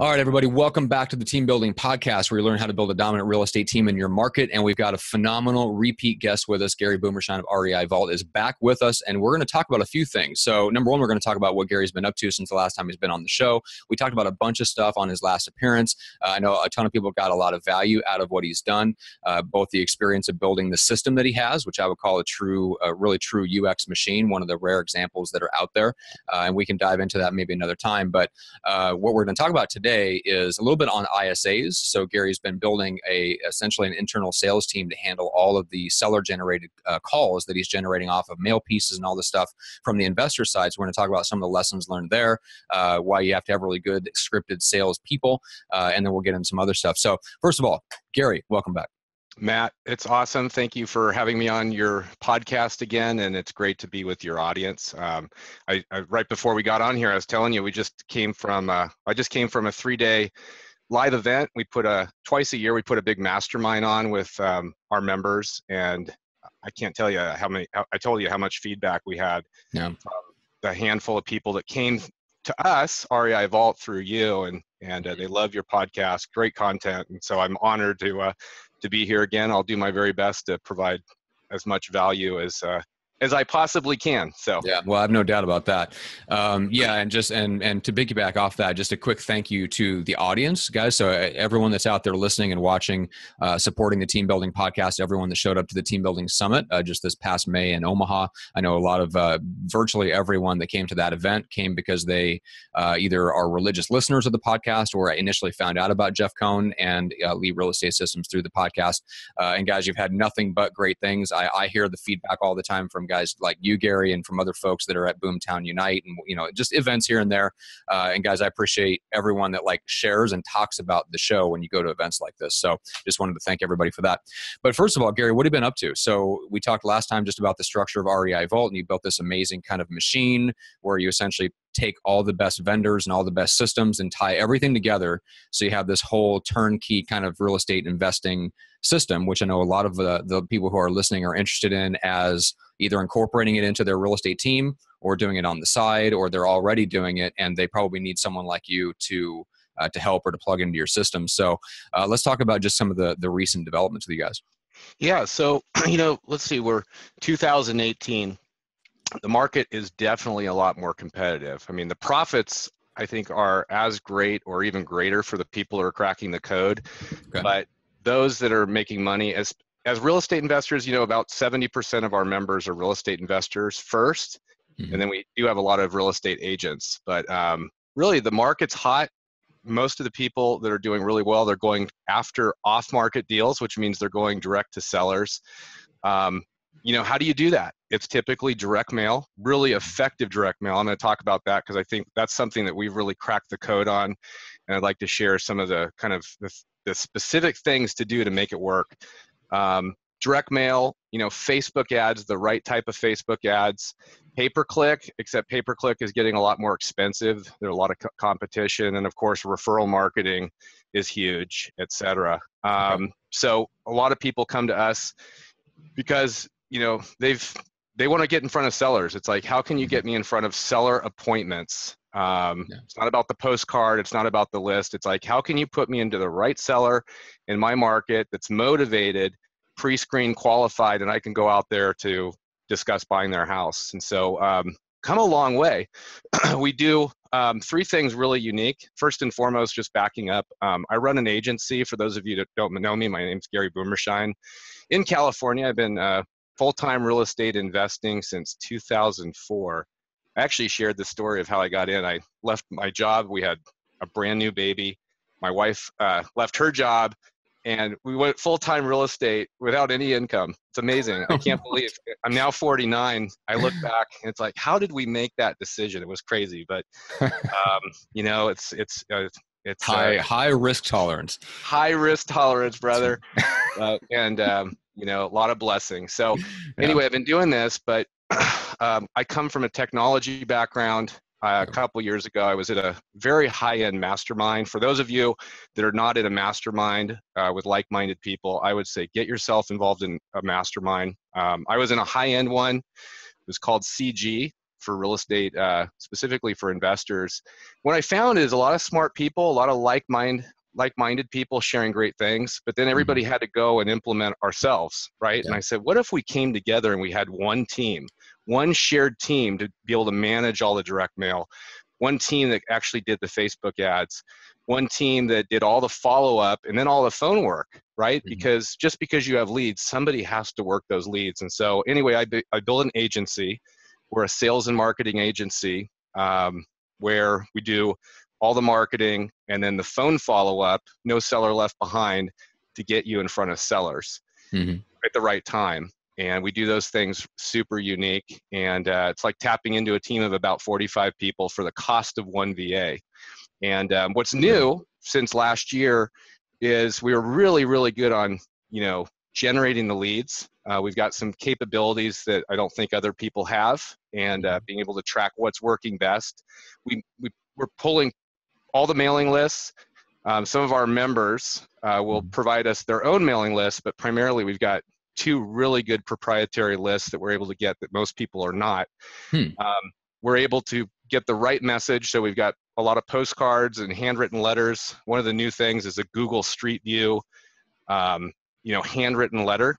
All right, everybody, welcome back to the Team Building Podcast, where you learn how to build a dominant real estate team in your market. And we've got a phenomenal repeat guest with us. Gary Boomershine of REI Vault is back with us, and we're going to talk about a few things. So, number one, we're going to talk about what Gary's been up to since the last time he's been on the show. We talked about a bunch of stuff on his last appearance. Uh, I know a ton of people got a lot of value out of what he's done, uh, both the experience of building the system that he has, which I would call a true, uh, really true UX machine, one of the rare examples that are out there. Uh, and we can dive into that maybe another time. But uh, what we're going to talk about today is a little little bit on ISAs. So Gary's been building a essentially an internal sales team to handle all of the seller generated uh, calls that he's generating off of mail pieces and all this stuff from the investor side. So we're going to talk about some of the lessons learned there, uh, why you have to have really good scripted sales people, uh, and then we'll get into some other stuff. So first of all, Gary, welcome back. Matt, it's awesome. Thank you for having me on your podcast again, and it's great to be with your audience. Um, I, I, right before we got on here, I was telling you we just came from. Uh, I just came from a three-day live event. We put a twice a year. We put a big mastermind on with um, our members, and I can't tell you how many. I told you how much feedback we had. Yeah. the handful of people that came to us, REI Vault, through you, and and uh, they love your podcast. Great content, and so I'm honored to uh, to be here again. I'll do my very best to provide as much value as uh, as I possibly can. So yeah, well, I have no doubt about that. Um, yeah, and just and and to piggyback off that, just a quick thank you to the audience, guys. So uh, everyone that's out there listening and watching, uh, supporting the Team Building podcast, everyone that showed up to the Team Building Summit uh, just this past May in Omaha. I know a lot of uh, virtually everyone that came to that event came because they uh, either are religious listeners of the podcast or initially found out about Jeff Cohn and uh, Elite Real Estate Systems through the podcast. and guys, you've had nothing but great things. I, I hear the feedback all the time from guys like you, Gary, and from other folks that are at Boomtown Unite, and you know, just events here and there. Uh, and guys, I appreciate everyone that like shares and talks about the show when you go to events like this. So just wanted to thank everybody for that. But first of all, Gary, what have you been up to? So we talked last time just about the structure of REI Vault, and you built this amazing kind of machine where you essentially take all the best vendors and all the best systems and tie everything together. So you have this whole turnkey kind of real estate investing system which i know a lot of the, the people who are listening are interested in as either incorporating it into their real estate team or doing it on the side or they're already doing it and they probably need someone like you to uh, to help or to plug into your system. So uh, let's talk about just some of the the recent developments with you guys. Yeah so you know let's see we're 2018 the market is definitely a lot more competitive. I mean, the profits I think are as great or even greater for the people who are cracking the code, okay. but those that are making money as as real estate investors, you know, about 70% of our members are real estate investors 1st mm-hmm. and then we do have a lot of real estate agents. But um, really, the market's hot. Most of the people that are doing really well, they're going after off-market deals, which means they're going direct to sellers. Um, you know, how do you do that? It's typically direct mail, really effective direct mail. I'm going to talk about that because I think that's something that we've really cracked the code on. And I'd like to share some of the kind of the, the specific things to do to make it work. Um, direct mail, you know, Facebook ads, the right type of Facebook ads, pay per click, except pay per click is getting a lot more expensive. There's a lot of co- competition. And of course, referral marketing is huge, et cetera. Um. So a lot of people come to us because you know they've they want to get in front of sellers. It's like how can you get me in front of seller appointments? Um, yeah. it's not about the postcard it's not about the list. It's like how can you put me into the right seller in my market that's motivated pre-screen qualified and i can go out there to discuss buying their house? And so um, come a long way. We do um, three things really unique. First and foremost just backing up. Um, i run an agency for those of you that don't know me my name's gary boomershine. In california i've been uh, full-time real estate investing since 2004. I actually shared the story of how I got in. I left my job. We had a brand new baby. My wife uh, left her job, and we went full-time real estate without any income. It's amazing. I can't believe I'm now 49. I look back, and it's like, how did we make that decision? It was crazy, but um, you know, it's it's uh, it's high uh, high risk tolerance. High risk tolerance, brother. uh, and um, you know, a lot of blessings. So yeah. anyway, I've been doing this, but um, I come from a technology background. Uh, a couple years ago, I was at a very high-end mastermind. For those of you that are not at a mastermind uh, with like-minded people, I would say get yourself involved in a mastermind. Um, I was in a high-end one. It was called CG, for real estate, uh, specifically for investors. What I found is a lot of smart people, a lot of like mind like-minded people sharing great things but then everybody mm-hmm. had to go and implement ourselves right yeah. and i said what if we came together and we had one team one shared team to be able to manage all the direct mail one team that actually did the facebook ads one team that did all the follow-up and then all the phone work right mm-hmm. because just because you have leads somebody has to work those leads and so anyway i, I built an agency we're a sales and marketing agency um, where we do all the marketing and then the phone follow up, no seller left behind to get you in front of sellers mm-hmm. at the right time. And we do those things super unique. And uh, it's like tapping into a team of about 45 people for the cost of one VA. And um, what's new since last year is we were really, really good on, you know, generating the leads. Uh, we've got some capabilities that I don't think other people have, and uh, being able to track what's working best. We, we we're pulling all the mailing lists. Um, some of our members uh, will mm-hmm. provide us their own mailing list, but primarily we've got two really good proprietary lists that we're able to get that most people are not. Hmm. Um, we're able to get the right message. So we've got a lot of postcards and handwritten letters. One of the new things is a Google Street View um, you know handwritten letter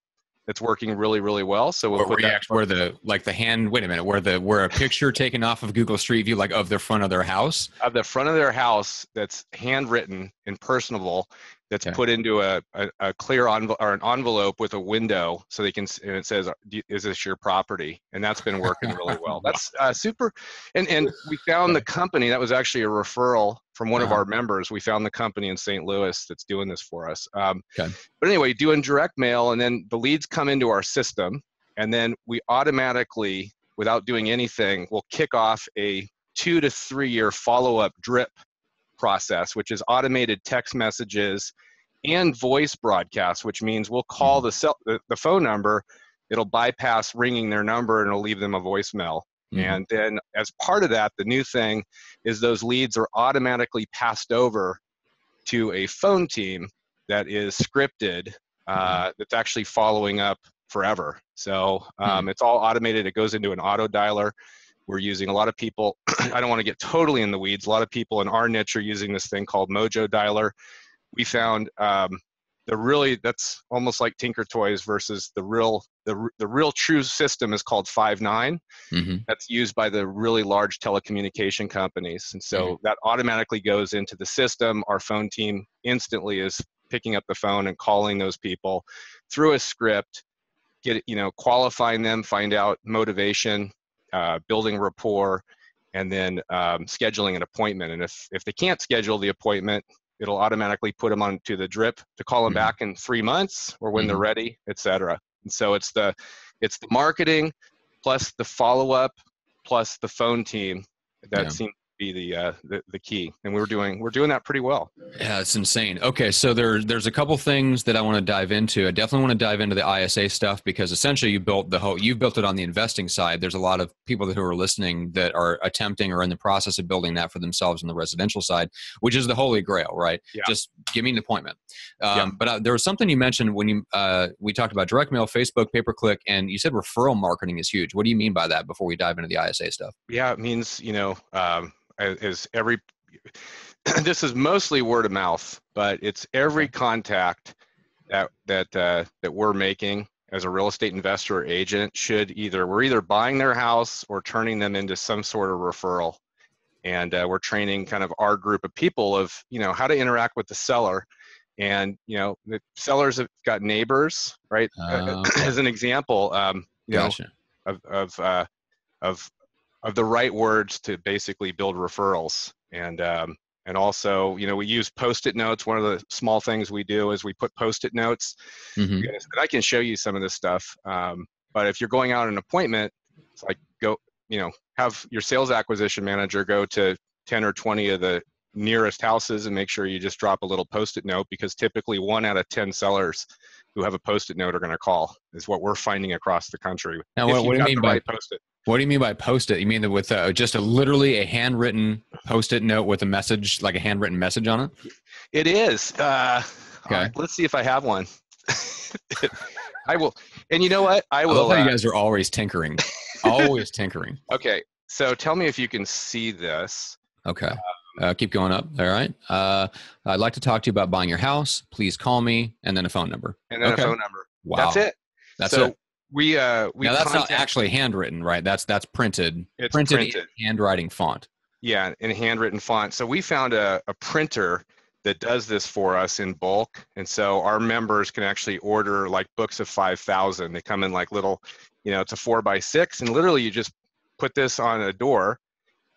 that's working really really well so we'll where, that where the like the hand wait a minute where the where a picture taken off of google street view like of the front of their house? Of the front of their house that's handwritten and personable that's okay. put into a, a, a clear envelope or an envelope with a window so they can and it says is this your property and that's been working really well that's uh, super and and we found the company that was actually a referral from one uh-huh. of our members we found the company in st louis that's doing this for us um, okay. but anyway doing direct mail and then the leads come into our system and then we automatically without doing anything will kick off a two to three year follow-up drip process, which is automated text messages and voice broadcasts, which means we'll call mm-hmm. the, cell, the, the phone number, it'll bypass ringing their number and it'll leave them a voicemail. Mm-hmm. And then, as part of that, the new thing is those leads are automatically passed over to a phone team that is scripted, uh, mm-hmm. that's actually following up forever. So um, it's all automated. It goes into an auto dialer. We're using a lot of people, I don't want to get totally in the weeds. A lot of people in our niche are using this thing called Mojo Dialer. We found um, the really that's almost like Tinker Toys versus the real the the real true system is called Five mm-hmm. That's used by the really large telecommunication companies, and so mm-hmm. that automatically goes into the system. Our phone team instantly is picking up the phone and calling those people through a script, get you know qualifying them, find out motivation, uh, building rapport, and then um, scheduling an appointment. And if, if they can't schedule the appointment, it'll automatically put them onto the drip to call them mm-hmm. back in three months or when mm-hmm. they're ready, etc. And so it's the it's the marketing plus the follow up plus the phone team that yeah. seems be the, uh, the the key. And we're doing we're doing that pretty well. Yeah it's insane. Okay so there, there's a couple things that i want to dive into. I definitely want to dive into the isa stuff because essentially you built the whole you've built it on the investing side. There's a lot of people who are listening that are attempting or in the process of building that for themselves on the residential side which is the holy grail right? Yeah. just give me an appointment. Um, yeah. but uh, there was something you mentioned when you uh, we talked about direct mail facebook pay per click and you said referral marketing is huge. What do you mean by that before we dive into the isa stuff? Yeah it means you know um, is every this is mostly word of mouth, but it's every contact that that uh, that we're making as a real estate investor or agent should either we're either buying their house or turning them into some sort of referral, and uh, we're training kind of our group of people of you know how to interact with the seller, and you know the sellers have got neighbors, right? Uh, as an example, um, you gotcha. know of of uh, of of the right words to basically build referrals. And um, and also you know we use post-it notes. One of the small things we do is we put post-it notes. Mm-hmm. and i can show you some of this stuff um, but if you're going out an appointment it's like go you know have your sales acquisition manager go to 10 or 20 of the nearest houses and make sure you just drop a little post-it note because typically one out of 10 sellers who have a post-it note are going to call is what we're finding across the country. Now what, what do you mean by right post-it what do you mean by post-it? You mean that with uh, just a literally a handwritten post-it note with a message, like a handwritten message on it? It is. Uh, okay. Right, let's see if I have one. I will. And you know what? I will. I love how you uh, guys are always tinkering. always tinkering. Okay. So tell me if you can see this. Okay. Uh, keep going up. All right. Uh, I'd like to talk to you about buying your house. Please call me, and then a phone number. And then Okay. a phone number. Wow. That's it. That's so it. We uh we now that's not actually handwritten, right? That's that's printed. it's printed, printed. in handwriting font. Yeah, in handwritten font. So we found a, a printer that does this for us in bulk. And so our members can actually order like books of 5,000. They come in like little, you know, it's a four by six. And literally you just put this on a door.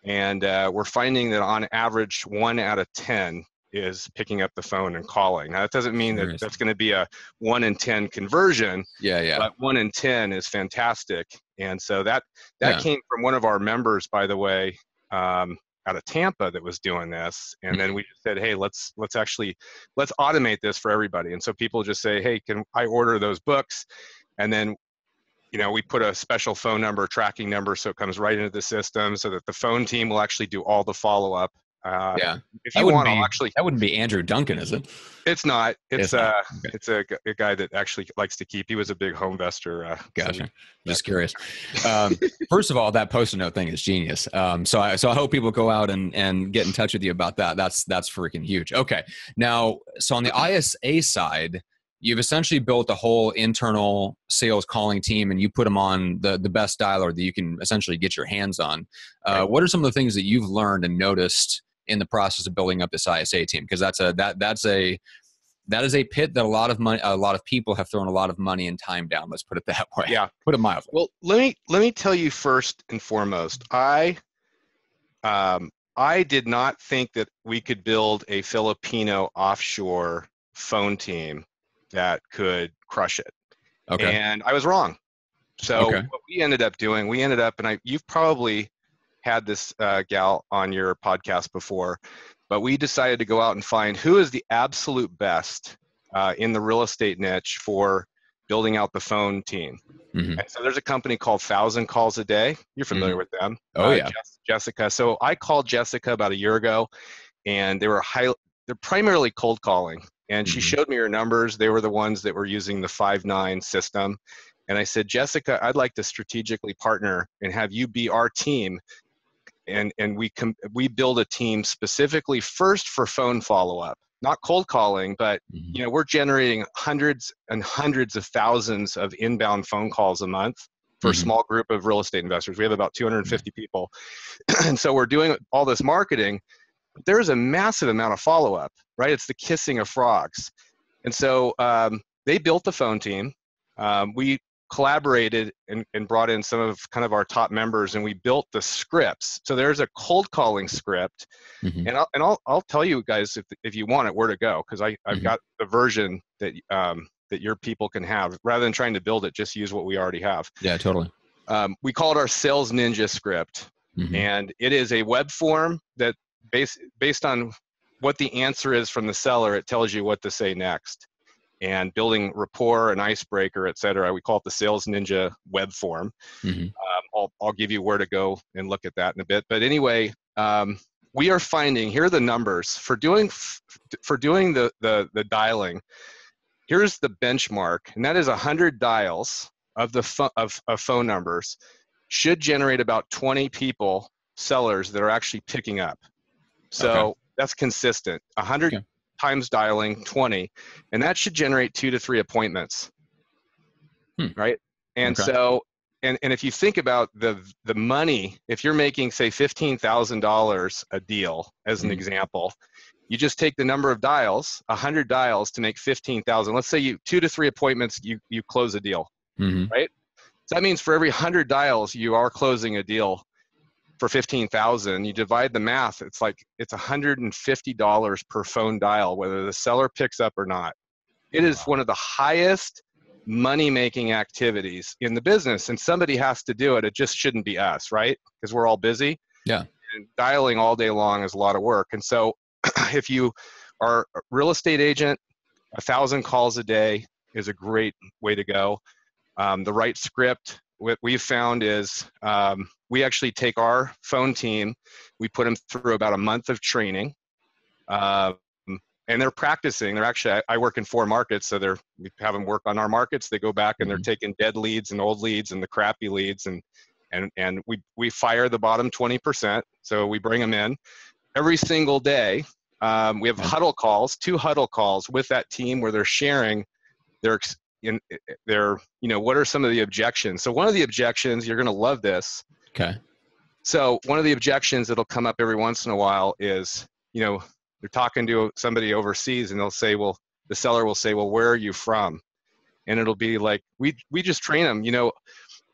And uh, we're finding that on average, one out of 10 is picking up the phone and calling. Now, that doesn't mean that that's going to be a one in 10 conversion, Yeah, yeah. but one in 10 is fantastic. And so that, that Yeah. came from one of our members, by the way, um, out of Tampa that was doing this. And Mm-hmm. then we just said, Hey, let's, let's actually, let's automate this for everybody. And so people just say, Hey, can I order those books? And then, you know, we put a special phone number, tracking number, so it comes right into the system so that the phone team will actually do all the follow-up. Uh, yeah. If you want, I'll actually, That wouldn't be Andrew Duncan, is it? it's not, it's, It's not. uh, Okay. it's a, a guy that actually likes to keep, he was a big home investor. Uh, Gotcha. Just curious. Um, first of all, that post-it note thing is genius. Um, so I so I hope people go out and and get in touch with you about that. That's that's freaking huge. Okay. Now, so on the ISA side, you've essentially built a whole internal sales calling team, and you put them on the the best dialer that you can essentially get your hands on. Uh, Right. What are some of the things that you've learned and noticed in the process of building up this ISA team? Because that's a that that's a that is a pit that a lot of money, a lot of people have thrown a lot of money and time down. Let's put it that way. Yeah. Put it mildly. Well, let me let me tell you first and foremost. I um, I did not think that we could build a Filipino offshore phone team that could crush it, Okay. and I was wrong. So Okay. what we ended up doing, we ended up, and I you've probably had this uh, gal on your podcast before, but we decided to go out and find who is the absolute best uh, in the real estate niche for building out the phone team. Mhm. And so there's a company called Thousand Calls a Day. You're familiar with them. Oh, Uh, yeah. Jess- Jessica. So I called Jessica about a year ago, and they were high. They're primarily cold calling, and she Mhm. showed me her numbers. They were the ones that were using the Five9 system, and I said, Jessica, I'd like to strategically partner and have you be our team. And, and we com- we build a team specifically first for phone follow up, not cold calling, but Mhm. you know we're generating hundreds and hundreds of thousands of inbound phone calls a month for Mhm. a small group of real estate investors. We have about 250 people. And so we're doing all this marketing. There's a massive amount of follow-up right? It's the kissing of frogs. And so um, they built the phone team. Um, we collaborated and, and brought in some of kind of our top members and we built the scripts so there's a cold calling script Mhm. and I'll and I'll, I'll tell you guys if, if you want it where to go because I I've Mhm. got the version that um, that your people can have rather than trying to build it just use what we already have. Yeah, totally. Um, we call it our Sales Ninja script, Mhm. and it is a web form that based based on what the answer is from the seller, it tells you what to say next. And building rapport, an icebreaker, et cetera. We call it the Sales Ninja web form Mhm. um, I'll, I'll give you where to go and look at that in a bit. But anyway, um, we are finding here are the numbers for doing for doing the, the the dialing. Here's the benchmark, and that is 100 dials of the pho- of, of phone numbers should generate about 20 people sellers that are actually picking up. So Okay. that's consistent. 100 Okay. Times dialing 20, and that should generate two to three appointments. Hmm. Right? And Okay. so and, and if you think about the the money, if you're making say fifteen thousand dollars a deal, as an Mhm. example, you just take the number of dials, hundred dials to make fifteen thousand. Let's say you two to three appointments, you you close a deal. Mhm. So that means for every hundred dials, you are closing a deal for fifteen thousand. You divide the math, it's like it's hundred and fifty dollars per phone dial, whether the seller picks up or not. It is one of the highest money making activities in the business, and somebody has to do it. It just shouldn't be us, right? Because we're all busy. Yeah. And dialing all day long is a lot of work. And so, if you are a real estate agent, a thousand calls a day is a great way to go. Um, the right script, what we've found is um, we actually take our phone team, we put them through about a month of training. Um, and they're practicing. They're actually, I, I work in four markets, so they're, we have them work on our markets. They go back and they're Mhm. taking dead leads and old leads and the crappy leads and and and we we fire the bottom 20%. So we bring them in every single day. Um, we have huddle calls, two huddle calls with that team where they're sharing their in their you know what are some of the objections. So one of the objections you're going to love this. Okay. So one of the objections that'll come up every once in a while is you know they're talking to somebody overseas and they'll say well the seller will say well where are you from and it'll be like we we just train them you know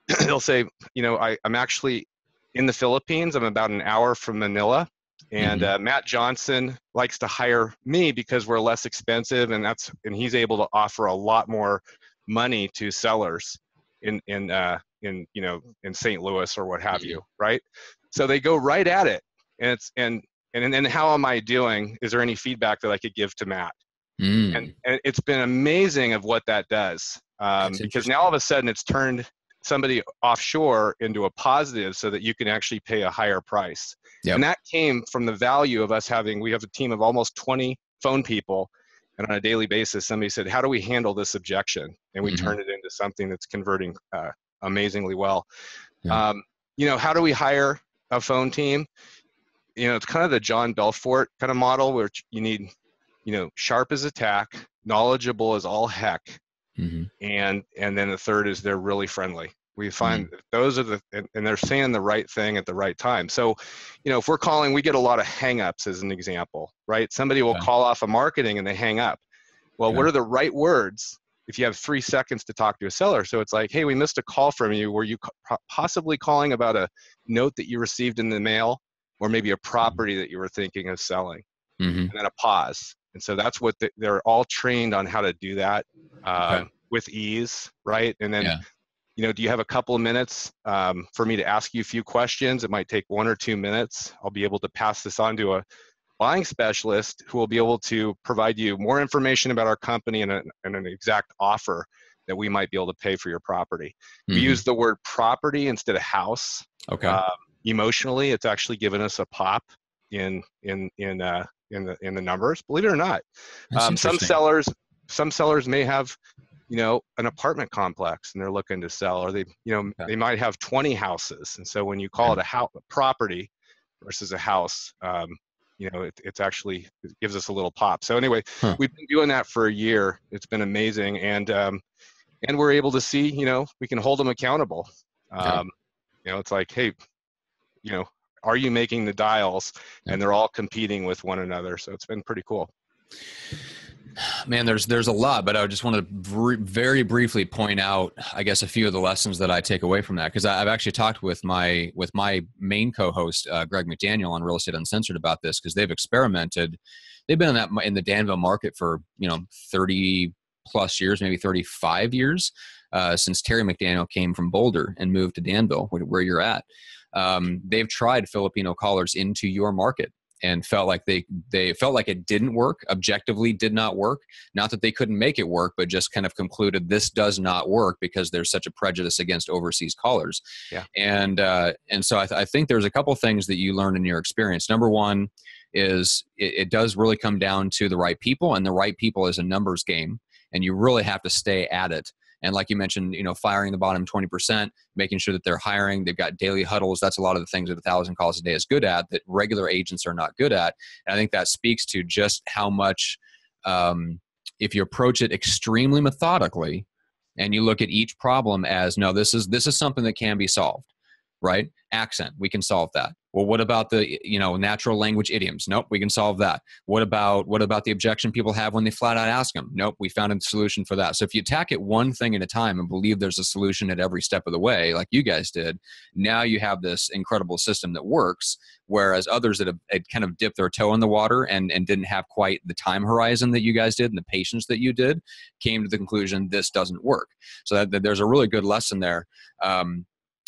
they'll say you know I, i'm actually in the philippines i'm about an hour from manila and mm-hmm. uh, matt johnson likes to hire me because we're less expensive and that's and he's able to offer a lot more money to sellers in in uh in you know in st louis or what have mm-hmm. you right so they go right at it and it's and and then how am i doing is there any feedback that i could give to matt mm. and, and it's been amazing of what that does um, because now all of a sudden it's turned somebody offshore into a positive so that you can actually pay a higher price yep. and that came from the value of us having we have a team of almost 20 phone people and on a daily basis somebody said how do we handle this objection and we mm-hmm. turned it into something that's converting uh, amazingly well yeah. um, you know how do we hire a phone team you know, it's kind of the John Belfort kind of model where you need, you know, sharp as attack, knowledgeable as all heck, mm-hmm. and and then the third is they're really friendly. We find mm-hmm. those are the and, and, they're saying the right thing at the right time. So, you know, if we're calling, we get a lot of hangups as an example, right? Somebody will call off a marketing and they hang up. Well, what are the right words if you have three seconds to talk to a seller. So it's like, hey, we missed a call from you. Were you possibly calling about a note that you received in the mail? or maybe a mm-hmm. property that you were thinking of selling, mm-hmm. and then a pause. And so that's what the, they're all trained on how to do that uh, okay. with ease, right? And then, yeah. You know, do you have a couple of minutes um, for me to ask you a few questions? It might take one or two minutes. I'll be able to pass this on to a buying specialist who will be able to provide you more information about our company and, a, and an exact offer that we might be able to pay for your property. Mm-hmm. We use the word property instead of house. Okay. Um, emotionally it's actually given us a pop in in in uh in the in the numbers believe it or not um, some sellers some sellers may have you know an apartment complex and they're looking to sell or they you know okay. they might have 20 houses and so when you call it a house a property versus a house um, you know it, it's actually it gives us a little pop so anyway huh. we've been doing that for a year it's been amazing and um, and we're able to see you know we can hold them accountable um, you know it's like hey you know, are you making the dials? And they're all competing with one another. So it's been pretty cool. Man, there's there's a lot, but I just want to very briefly point out, I guess, a few of the lessons that I take away from that because I've actually talked with my with my main co-host uh, Greg McDaniel on Real Estate Uncensored about this because they've experimented. They've been in that in the Danville market for you know 30 plus years, maybe 35 years, uh, since Terry McDaniel came from Boulder and moved to Danville, where you're at um, they've tried Filipino callers into your market and felt like they they felt like it didn't work objectively did not work. Not that they couldn't make it work but just kind of concluded this does not work because there's such a prejudice against overseas callers. Yeah. And uh, and so I, th- I, think there's a couple things that you learned in your experience. Number one is it, it does really come down to the right people and the right people is a numbers game and you really have to stay at it and like you mentioned, you know, firing the bottom 20%, making sure that they're hiring, they've got daily huddles. That's a lot of the things that a thousand calls a day is good at that regular agents are not good at. And I think that speaks to just how much, um, if you approach it extremely methodically and you look at each problem as no, this is this is something that can be solved, right? Accent, we can solve that well what about the you know natural language idioms? Nope we can solve that. What about what about the objection people have when they flat out ask them nope we found a solution for that. So if you attack it one thing at a time and believe there's a solution at every step of the way like you guys did now you have this incredible system that works whereas others that have kind of dipped their toe in the water and and didn't have quite the time horizon that you guys did and the patience that you did came to the conclusion this doesn't work. So that, that there's a really good lesson there. Um,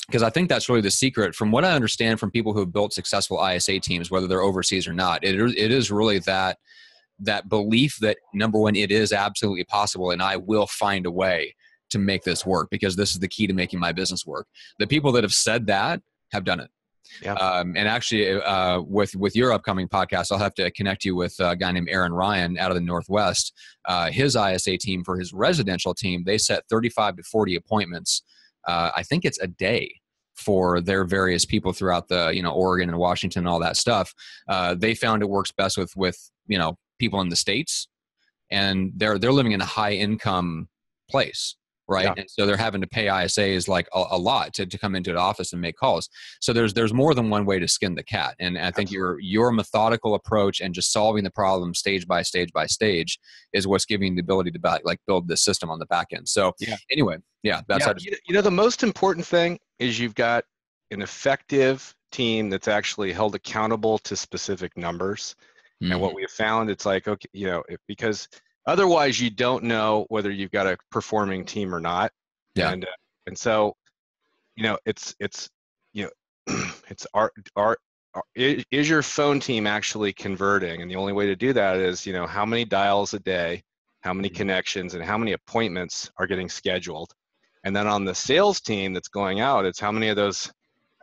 because I think that's really the secret. From what I understand from people who have built successful ISA teams, whether they're overseas or not, it is, it is really that that belief that number one, it is absolutely possible, and I will find a way to make this work because this is the key to making my business work. The people that have said that have done it. Yeah. Um, and actually, uh, with with your upcoming podcast, I'll have to connect you with a guy named Aaron Ryan out of the Northwest. Uh, his ISA team for his residential team, they set 35 to 40 appointments uh, I think it's a day for their various people throughout the you know Oregon and Washington and all that stuff. Uh, they found it works best with with you know people in the states, and they're they're living in a high income place right? Yeah. And so they're having to pay ISAs like a, a, lot to, to come into the office and make calls. So there's there's more than one way to skin the cat. And I think your your methodical approach and just solving the problem stage by stage by stage is what's giving the ability to back, like build this system on the back end. So yeah. anyway, yeah, that's yeah. Just, you know the most important thing is you've got an effective team that's actually held accountable to specific numbers. Mm-hmm. And what mm-hmm. we have found, it's like okay, you know, because Otherwise, you don't know whether you've got a performing team or not. Yeah. And uh, and so, you know, it's it's you know, it's our our is your phone team actually converting? And the only way to do that is, you know, how many dials a day, how many mm-hmm. connections, and how many appointments are getting scheduled. And then on the sales team that's going out, it's how many of those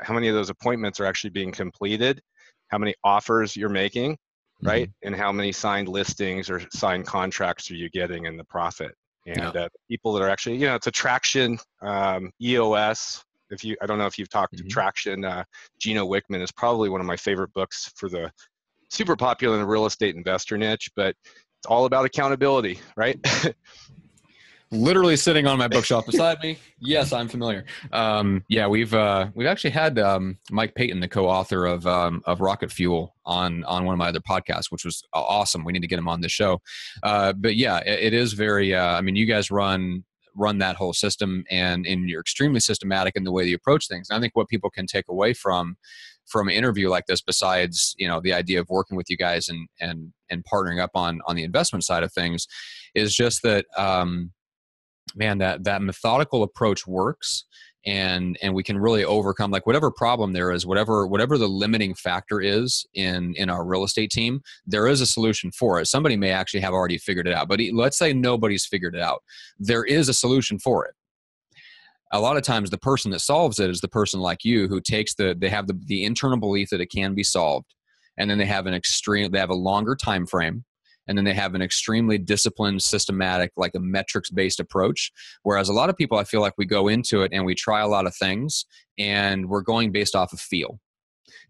how many of those appointments are actually being completed, how many offers you're making, right? Mm-hmm. And how many signed listings or signed contracts are you getting in the profit? And yeah. uh, people that are actually, you know, it's a Traction um, EOS. If you, I don't know if you've talked mm-hmm. to Traction. Uh, Gino Wickman is probably one of my favorite books for the super popular in the real estate investor niche, but it's all about accountability, right? literally sitting on my bookshelf beside me. Yes, I'm familiar. Um, yeah, we've uh, we've actually had um, Mike Paton, the co-author of um, of Rocket Fuel, on on one of my other podcasts, which was awesome. We need to get him on this show. Uh, but yeah, it, it is very. Uh, I mean, you guys run run that whole system, and and you're extremely systematic in the way you approach things. And I think what people can take away from from an interview like this, besides you know the idea of working with you guys and and and partnering up on on the investment side of things, is just that. Um, man that that methodical approach works and and we can really overcome like whatever problem there is whatever whatever the limiting factor is in in our real estate team there is a solution for it. Somebody may actually have already figured it out but let's say nobody's figured it out. There is a solution for it. A lot of times the person that solves it is the person like you who takes the they have the, the internal belief that it can be solved and then they have an extreme they have a longer time frame and then they have an extremely disciplined systematic like a metrics based approach. Whereas a lot of people i feel like we go into it and we try a lot of things and we're going based off of feel.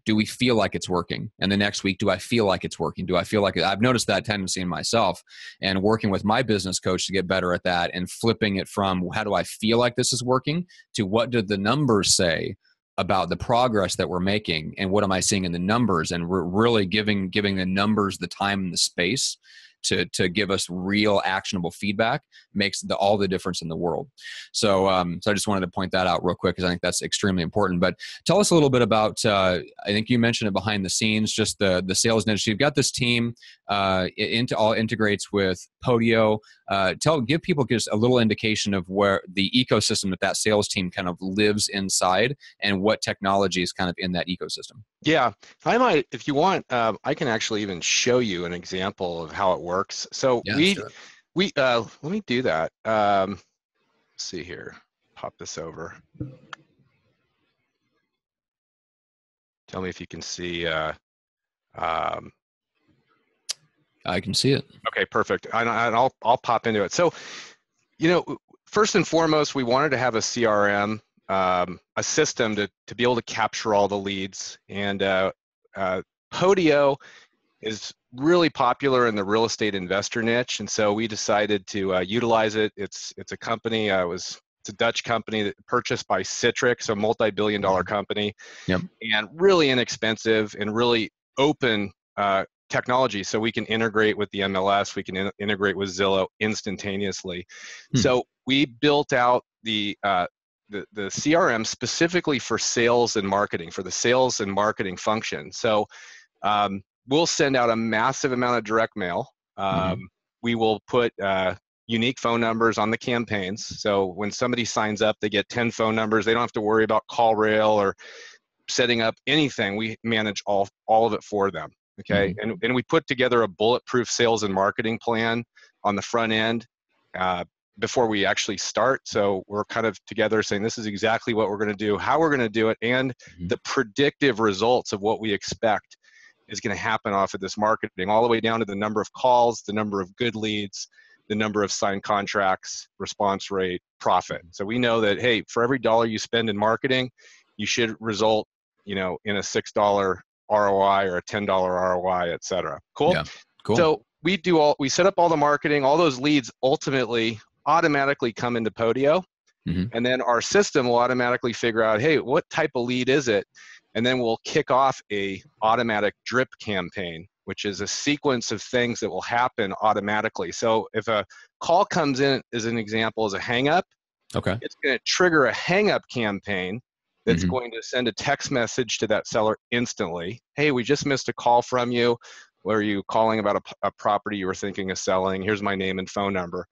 Do we feel like it's working? And the next week do i feel like it's working? Do i feel like it? i've noticed that tendency in myself and working with my business coach to get better at that and flipping it from how do i feel like this is working? to what did the numbers say about the progress that we're making and what am I seeing in the numbers and we're really giving giving the numbers the time and the space to to give us real actionable feedback makes the, all the difference in the world. So um, so I just wanted to point that out real quick because I think that's extremely important. But tell us a little bit about. Uh, I think you mentioned it behind the scenes, just the the sales ninjas. You've got this team uh, into all integrates with Podio. Uh, tell give people just a little indication of where the ecosystem that that sales team kind of lives inside and what technology is kind of in that ecosystem. Yeah, I might, if you want, um, I can actually even show you an example of how it works. So yeah, we, sure. we, uh, let me do that. Um, see here, pop this over. Tell me if you can see. Uh, um, I can see it. Okay, perfect. And I'll I'll pop into it. So, you know, first and foremost, we wanted to have a CRM um, a system to, to be able to capture all the leads. And uh, uh, Podio is really popular in the real estate investor niche, and so we decided to uh, utilize it. It's it's a company. Uh, was it's a Dutch company that purchased by Citrix, a multi-billion-dollar mm-hmm. company, yep. and really inexpensive and really open uh, technology. So we can integrate with the MLS, we can in- integrate with Zillow instantaneously. Hmm. So we built out the uh, the, the CRM specifically for sales and marketing, for the sales and marketing function. So um, we'll send out a massive amount of direct mail. Mm-hmm. Um, mm-hmm. We will put uh, unique phone numbers on the campaigns. So when somebody signs up, they get 10 phone numbers. They don't have to worry about CallRail or setting up anything. We manage all, all of it for them. Okay. Mm-hmm. And, and we put together a bulletproof sales and marketing plan on the front end. Uh, before we actually start. So we're kind of together saying this is exactly what we're going to do, how we're going to do it, and mm-hmm. the predictive results of what we expect is going to happen off of this marketing, all the way down to the number of calls, the number of good leads, the number of signed contracts, response rate, profit. Mm-hmm. So we know that, hey, for every dollar you spend in marketing, you should result, you know, in a six dollar ROI or a ten dollar ROI, et cetera. Cool. Yeah. Cool. So we do all we set up all the marketing. All those leads ultimately automatically come into Podio, Mhm. and then our system will automatically figure out, hey, what type of lead is it, and then we'll kick off a automatic drip campaign, which is a sequence of things that will happen automatically. So if a call comes in as an example as a hang up, okay. it's going to trigger a hang up campaign that's Mhm. going to send a text message to that seller instantly. Hey, we just missed a call from you. Were you calling about a property you were thinking of selling? Here's my name and phone number.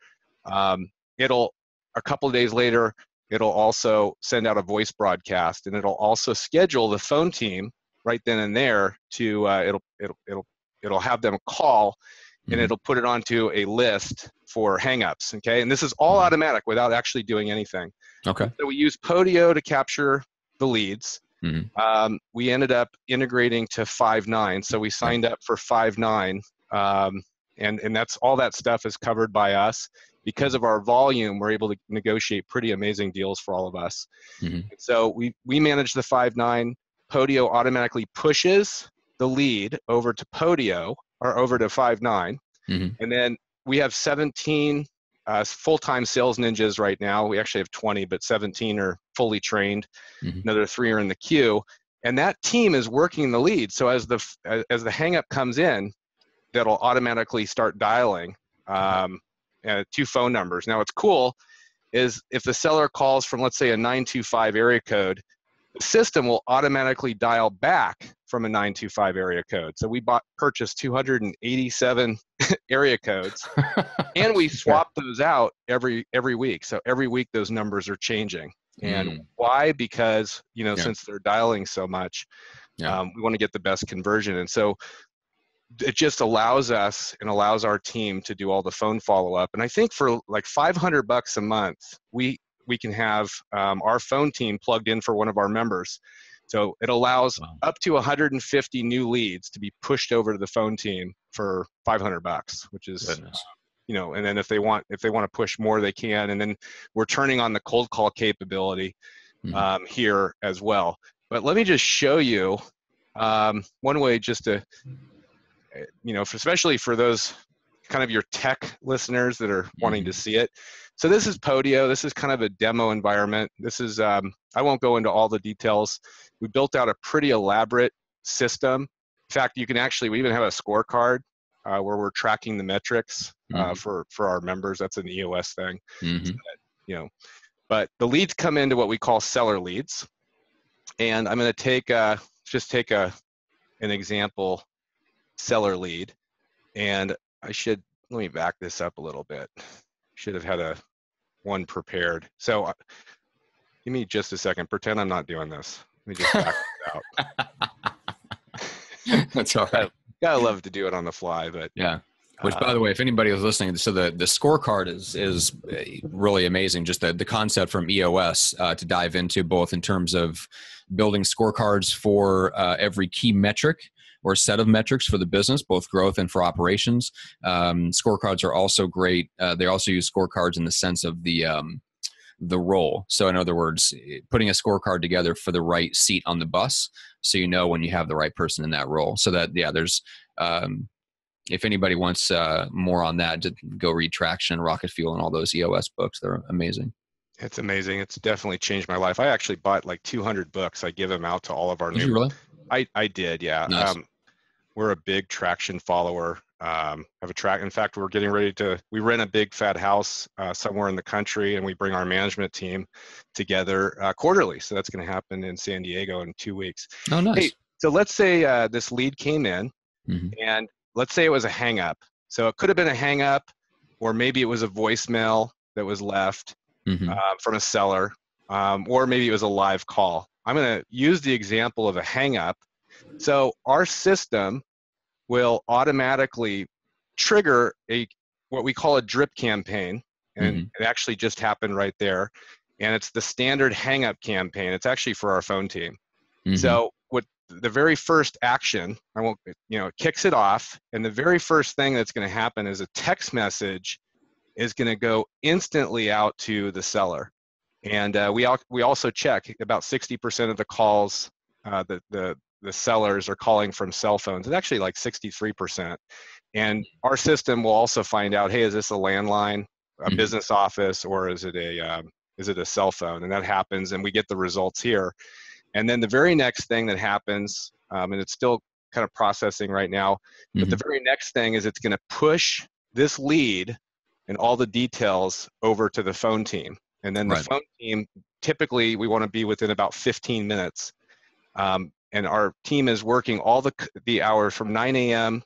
Um, it'll a couple of days later, it'll also send out a voice broadcast, and it'll also schedule the phone team right then and there to uh, it'll it'll it'll it'll have them call and Mhm. it'll put it onto a list for hangups. Okay, and this is all Mhm. automatic without actually doing anything. Okay. So we use Podio to capture the leads. Mhm. Um, we ended up integrating to Five9, so we signed up for Five9, um, and and that's all that stuff is covered by us. Because of our volume, we're able to negotiate pretty amazing deals for all of us. Mhm. So we we manage the Five9. Podio automatically pushes the lead over to Podio or over to Five9, Mhm. and then we have 17 uh, full-time sales ninjas right now. We actually have 20, but 17 are fully trained. Mhm. Another three are in the queue, and that team is working the lead. So as the as- as the hangup comes in, that'll automatically start dialing um, uh, two phone numbers. Now, what's cool is if the seller calls from let's say a 925 area code, the system will automatically dial back from a 925 area code. So we bought purchased 287 area codes and we swap those out every every week so every week those numbers are changing and Mm. why because you know Yeah. since they're dialing so much Yeah. um, we want to get the best conversion and so it just allows us and allows our team to do all the phone follow up and i think for like 500 bucks a month we we can have um, our phone team plugged in for one of our members so it allows Wow. up to 150 new leads to be pushed over to the phone team for 500 bucks which is Goodness. You know and then if they want if they want to push more they can and then we're turning on the cold call capability Mhm. um, here as well. But let me just show you um, one way just to eh, you know for, especially for those kind of your tech listeners that are wanting to see it. So this is podio. This is kind of a demo environment. This is um, i won't go into all the details. We built out a pretty elaborate system. In fact you can actually we even have a scorecard uh, where we're tracking the metrics uh, Mhm. for for our members. That's an EOS thing, Mhm. you know. But the leads come into what we call seller leads, and I'm going to take a, just take a an example seller lead, and I should let me back this up a little bit. Should have had a one prepared. So uh, give me just a second. Pretend I'm not doing this. Let me just back this out. That's all right. Gotta love to do it on the fly, but Yeah. Which, by uh, the way, if anybody was listening, so the, the scorecard is is uh, really amazing. Just the, the concept from EOS uh, to dive into both in terms of building scorecards for uh, every key metric or set of metrics for the business, both growth and for operations. Um, scorecards are also great. Uh, they also use scorecards in the sense of the um, the role. So, in other words, putting a scorecard together for the right seat on the bus, so you know when you have the right person in that role. So that yeah, there's um, if anybody wants uh, more on that, go read Traction, Rocket Fuel, and all those EOS books. They're amazing. It's amazing. It's definitely changed my life. I actually bought like 200 books. I give them out to all of our Did new. you really? I I did, yeah. Nice. Um, we're a big traction follower. Um, have a track. In fact, we're getting ready to. We rent a big fat house uh, somewhere in the country, and we bring our management team together uh, quarterly. So that's going to happen in San Diego in two weeks. Oh, nice. Hey, So let's say uh, this lead came in, Mhm. and let's say it was a hang up. So it could have been a hang up, or maybe it was a voicemail that was left Mhm. uh, from a seller, um, or maybe it was a live call. I'm going to use the example of a hang up. So our system will automatically trigger a what we call a drip campaign, and it actually just happened right there. And it's the standard hang up campaign. It's actually for our phone team. Mhm. So what the very first action, I won't, you know, it kicks it off, and the very first thing that's going to happen is a text message is going to go instantly out to the seller. And uh, we, al- we also check about 60% of the calls uh, the, the, the sellers are calling from cell phones. It's actually like 63%. And our system will also find out, hey, is this a landline, a mm-hmm. business office, or is it a um, is it a cell phone? And that happens, and we get the results here. And then the very next thing that happens, um, and it's still kind of processing right now, but mm-hmm. the very next thing is it's going to push this lead and all the details over to the phone team. And then the right. phone team, typically we want to be within about 15 minutes. Um, and our team is working all the, the hours from 9 a.m.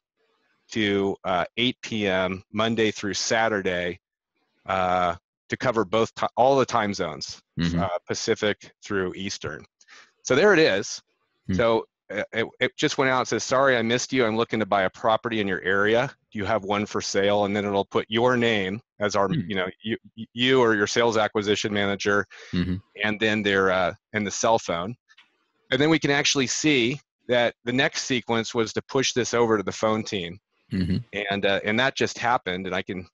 to uh, 8 p.m. Monday through Saturday uh, to cover both all the time zones, mm-hmm. uh, Pacific through Eastern. So there it is. Mm-hmm. So uh, it, it, just went out and says, sorry, I missed you. I'm looking to buy a property in your area. Do you have one for sale? And then it'll put your name as our, mm-hmm. you know, you, you or your sales acquisition manager, mm-hmm. and then their, uh, and the cell phone. And then we can actually see that the next sequence was to push this over to the phone team. Mm-hmm. And, uh, and that just happened. And I can,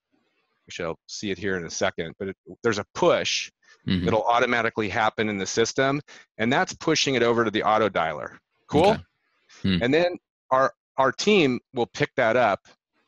I'll see it here in a second, but it, there's a push mm-hmm. that'll automatically happen in the system. And that's pushing it over to the auto dialer. Cool. Okay. Hmm. And then our our team will pick that up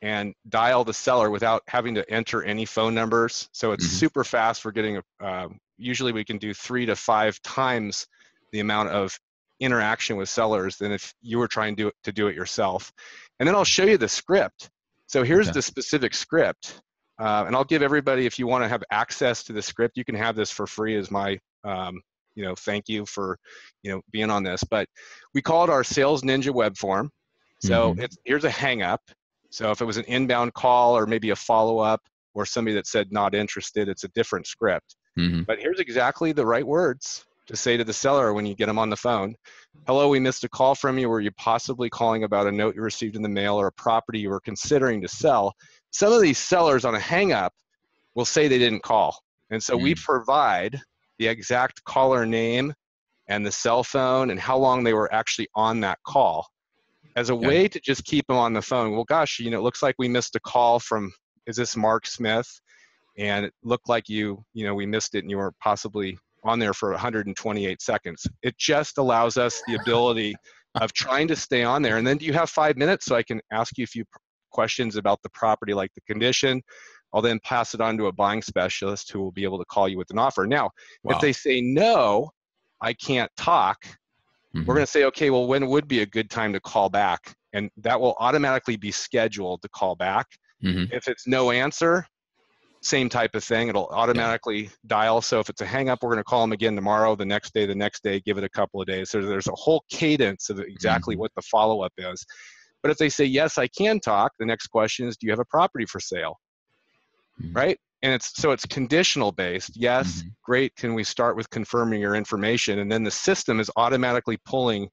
and dial the seller without having to enter any phone numbers. So it's mm-hmm. super fast. We're getting a, uh, usually we can do three to five times the amount of interaction with sellers than if you were trying to do it, to do it yourself. And then I'll show you the script. So here's okay. the specific script. Uh, and I'll give everybody, if you want to have access to the script, you can have this for free as my um, you know thank you for you know being on this but we call it our sales ninja web form so mm-hmm. it's here's a hang up so if it was an inbound call or maybe a follow-up or somebody that said not interested it's a different script mm-hmm. but here's exactly the right words to say to the seller when you get them on the phone hello we missed a call from you were you possibly calling about a note you received in the mail or a property you were considering to sell some of these sellers on a hang up will say they didn't call and so mm-hmm. we mm. provide the exact caller name and the cell phone and how long they were actually on that call as a way to just keep them on the phone. Well, gosh, you know, it looks like we missed a call from, is this Mark Smith? And it looked like you, you know, we missed it and you were possibly on there for 128 seconds. It just allows us the ability of trying to stay on there. And then do you have five minutes so I can ask you a few questions about the property, like the condition, I'll then pass it on to a buying specialist who will be able to call you with an offer. Now, wow. if they say no, I can't talk, mm-hmm. we're going to say, okay, well, when would be a good time to call back? And that will automatically be scheduled to call back. Mm-hmm. If it's no answer, same type of thing. It'll automatically yeah. dial. So if it's a hang up, we're going to call them again tomorrow, the next day, the next day, give it a couple of days. So there's a whole cadence of exactly mm-hmm. what the follow up is. But if they say, yes, I can talk, the next question is, do you have a property for sale? mm-hmm. right? And it's so it's conditional based. Yes, mm-hmm. great. Can we start with confirming your information? And then the system is automatically pulling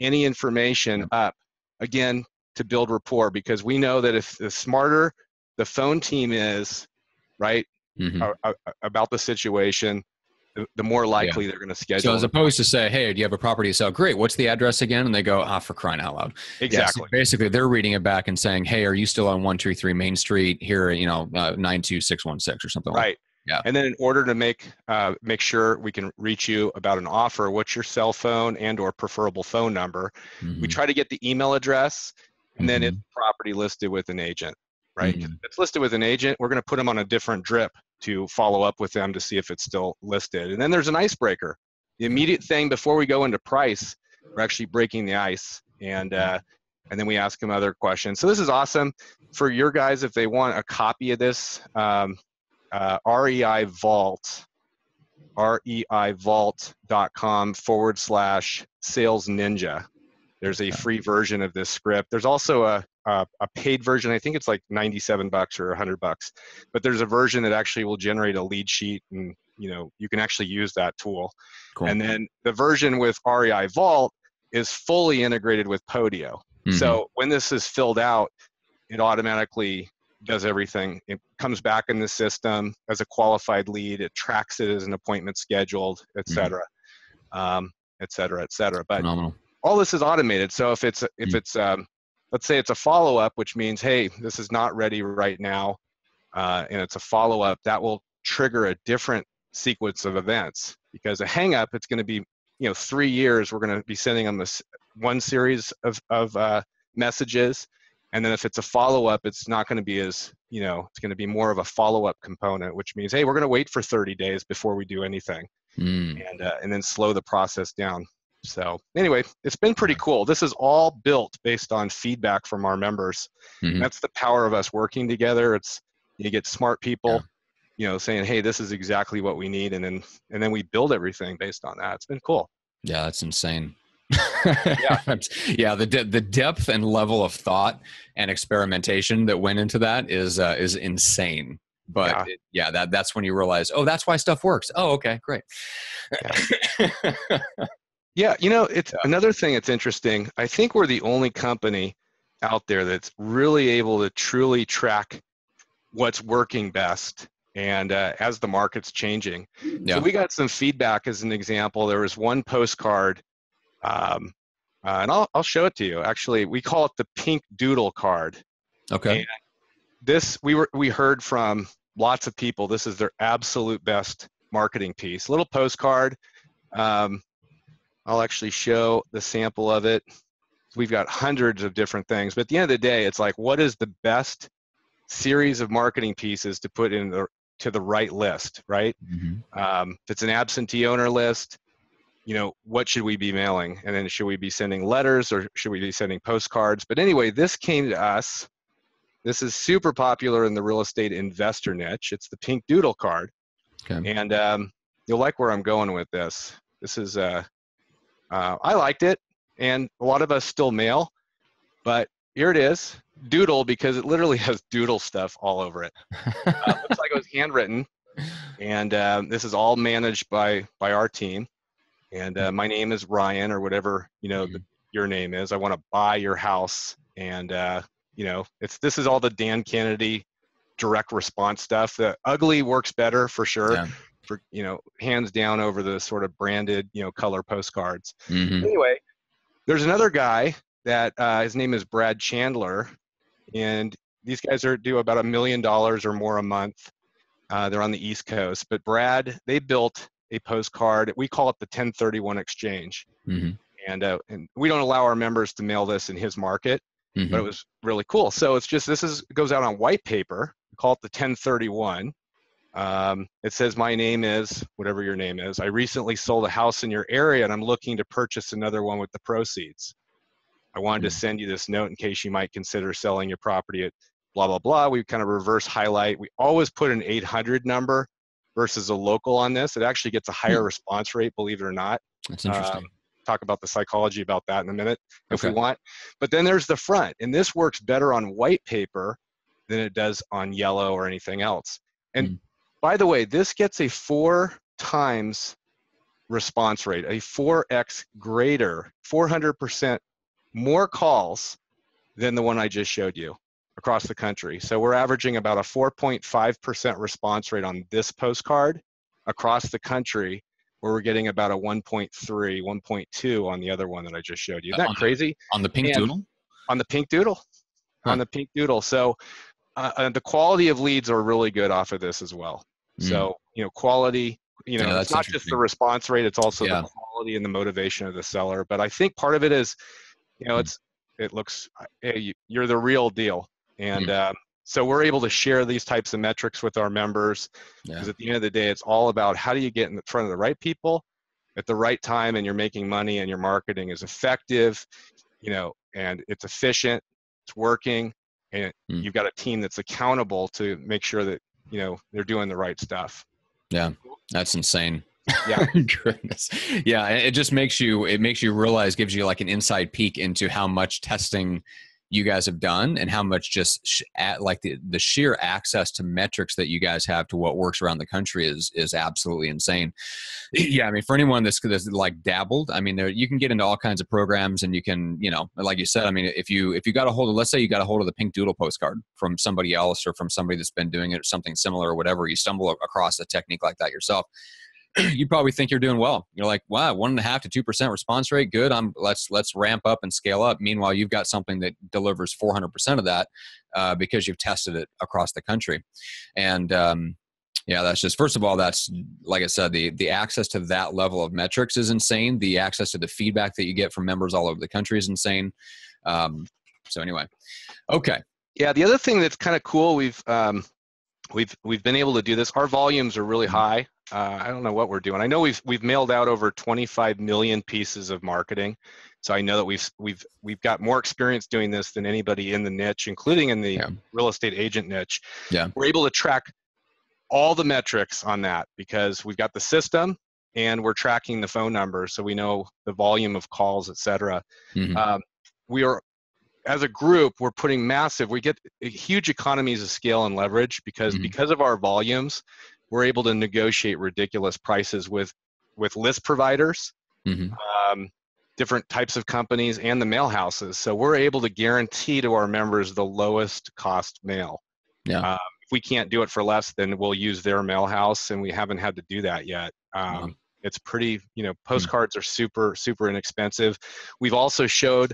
any information up again to build rapport because we know that if the smarter the phone team is, right, mm-hmm. about the situation, the, the more likely yeah. they're going to schedule. So as opposed to say, "Hey, do you have a property to sell?" Great. What's the address again? And they go, "Ah, for crying out loud." Exactly. Yeah, so basically, they're reading it back and saying, "Hey, are you still on one two three Main Street here? You know, uh, nine two six one six or something." Right. Like yeah. And then in order to make uh, make sure we can reach you about an offer, what's your cell phone and or preferable phone number? Mm-hmm. We try to get the email address and mm-hmm. then it's property listed with an agent, right? Mm-hmm. If it's listed with an agent, we're going to put them on a different drip to follow up with them to see if it's still listed. And then there's an icebreaker. The immediate thing before we go into price, we're actually breaking the ice, and uh, and then we ask them other questions. So this is awesome for your guys if they want a copy of this. Um, uh, REI Vault, reivault.com forward slash sales ninja. There's a free version of this script. There's also a uh, a paid version. I think it's like 97 bucks or 100 bucks, but there's a version that actually will generate a lead sheet and you know you can actually use that tool. Cool. And then the version with REI Vault is fully integrated with Podio. Mm-hmm. So when this is filled out, it automatically does everything. It comes back in the system as a qualified lead. It tracks it as an appointment scheduled, et mm-hmm. cetera, mm-hmm. um, et cetera, et cetera. But Phenomenal. all this is automated. So if it's if mm-hmm. it's um, let's say it's a follow up, which means, hey, this is not ready right now, uh, and it's a follow up, that will trigger a different sequence of events. Because a hang up it's going to be you know three years we're going to be sending them this one series of, of uh, messages. And then if it's a follow-up it's not going to be as you know it's going to be more of a follow-up component which means hey we're going to wait for 30 days before we do anything. Mm. and uh, and then slow the process down so anyway it's been pretty cool this is all built based on feedback from our members mm-hmm. that's the power of us working together it's you get smart people yeah. you know saying hey this is exactly what we need and then and then we build everything based on that it's been cool yeah that's insane yeah, yeah. The de- the depth and level of thought and experimentation that went into that is uh, is insane. But yeah. It, yeah, that that's when you realize, oh, that's why stuff works. Oh, okay, great. Yeah, yeah you know, it's yeah. another thing that's interesting. I think we're the only company out there that's really able to truly track what's working best and uh, as the market's changing. Yeah. So we got some feedback as an example. There was one postcard um, uh, and I'll, I'll show it to you. Actually, we call it the pink doodle card. Okay. And this we were we heard from lots of people. This is their absolute best marketing piece. Little postcard. Um, I'll actually show the sample of it. We've got hundreds of different things, but at the end of the day, it's like what is the best series of marketing pieces to put in the to the right list, right? Mm-hmm. Um, if it's an absentee owner list, you know, what should we be mailing? And then should we be sending letters or should we be sending postcards? But anyway, this came to us. This is super popular in the real estate investor niche. It's the pink doodle card. Okay. And um, you'll like where I'm going with this. This is, uh, uh, I liked it. And a lot of us still mail, but here it is doodle because it literally has doodle stuff all over it. uh, looks like it was handwritten. And um, this is all managed by by our team and uh, my name is Ryan or whatever you know mm-hmm. the, your name is. I want to buy your house, and uh, you know it's this is all the Dan Kennedy direct response stuff. The ugly works better for sure. Yeah. For you know, hands down over the sort of branded you know color postcards. Mm-hmm. Anyway, there's another guy that uh, his name is Brad Chandler, and these guys are do about a million dollars or more a month. Uh, they're on the East Coast, but Brad they built a postcard. We call it the 1031 exchange. Mm-hmm. And, uh, and we don't allow our members to mail this in his market, mm-hmm. but it was really cool. So it's just this is goes out on white paper. We call it the 1031. Um, it says, My name is whatever your name is. I recently sold a house in your area and I'm looking to purchase another one with the proceeds. I wanted to send you this note in case you might consider selling your property at blah, blah, blah. We kind of reverse highlight. We always put an 800 number versus a local on this. It actually gets a higher hmm. response rate, believe it or not. That's interesting. Um, talk about the psychology about that in a minute if okay. we want. But then there's the front, and this works better on white paper than it does on yellow or anything else. And mm. By the way, this gets a four times response rate, a 4x greater, 400% more calls than the one I just showed you across the country. So we're averaging about a 4.5% response rate on this postcard across the country, where we're getting about a 1.3, 1.2 on the other one that I just showed you. Isn't that on crazy? The, on the pink and doodle? On the pink doodle. Huh. On the pink doodle. So uh, uh, the quality of leads are really good off of this as well. Mm. So, you know, quality, you know, yeah, it's not just the response rate, it's also yeah. the quality and the motivation of the seller. But I think part of it is, you know, mm. it's, it looks, hey, you're the real deal and mm-hmm. uh, so we're able to share these types of metrics with our members because yeah. at the end of the day, it's all about how do you get in front of the right people at the right time and you're making money and your marketing is effective, you know, and it's efficient, it's working, and mm. you've got a team that's accountable to make sure that, you know, they're doing the right stuff. Yeah, that's insane. yeah goodness yeah it just makes you it makes you realize gives you like an inside peek into how much testing you guys have done and how much just sh- at, like the, the sheer access to metrics that you guys have to what works around the country is is absolutely insane. Yeah i mean for anyone that's, that's like dabbled i mean there you can get into all kinds of programs and you can you know like you said i mean if you if you got a hold of let's say you got a hold of the pink doodle postcard from somebody else or from somebody that's been doing it or something similar or whatever you stumble across a technique like that yourself you probably think you're doing well. You're like, wow, one and a half to two percent response rate, good. I'm let's let's ramp up and scale up. Meanwhile, you've got something that delivers 400 percent of that uh, because you've tested it across the country, and um, Yeah, that's just first of all, that's like I said, the the access to that level of metrics is insane. The access to the feedback that you get from members all over the country is insane. Um, so anyway, okay. Yeah, the other thing that's kind of cool, we've um, we've we've been able to do this. Our volumes are really high. Uh, I don't know what we're doing. I know we've we've mailed out over 25 million pieces of marketing. So I know that we've we've we've got more experience doing this than anybody in the niche, including in the yeah. real estate agent niche. Yeah. We're able to track all the metrics on that because we've got the system and we're tracking the phone number so we know the volume of calls et cetera mm-hmm. um, we are as a group we're putting massive we get huge economies of scale and leverage because mm-hmm. because of our volumes we're able to negotiate ridiculous prices with with list providers mm-hmm. um, different types of companies and the mail houses so we're able to guarantee to our members the lowest cost mail yeah. Um, we can't do it for less, then we'll use their mail house, and we haven't had to do that yet. Um, mm-hmm. It's pretty, you know, hmm. postcards are super, super inexpensive. We've also showed